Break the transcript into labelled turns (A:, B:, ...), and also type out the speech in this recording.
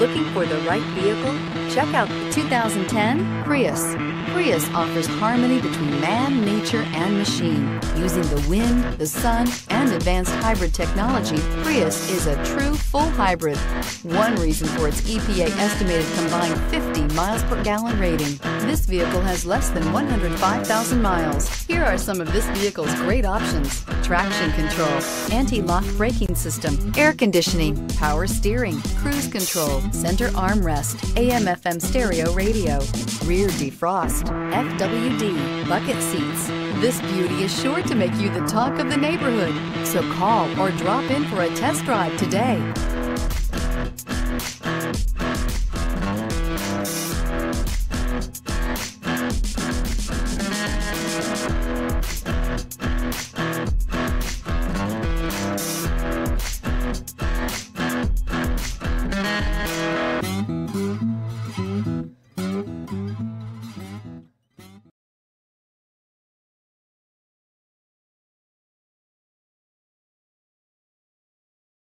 A: Looking for the right vehicle? Check out the 2010 Prius. Prius offers harmony between man, nature, and machine. Using the wind, the sun, and advanced hybrid technology, Prius is a true full hybrid. One reason for its EPA estimated combined 50 miles per gallon rating. This vehicle has less than 105,000 miles. Here are some of this vehicle's great options. Traction control, anti-lock braking system, air conditioning, power steering, cruise control, center armrest, AM FM stereo radio, rear defrost, FWD, bucket seats. This beauty is sure to make you the talk of the neighborhood. So call or drop in for a test drive today.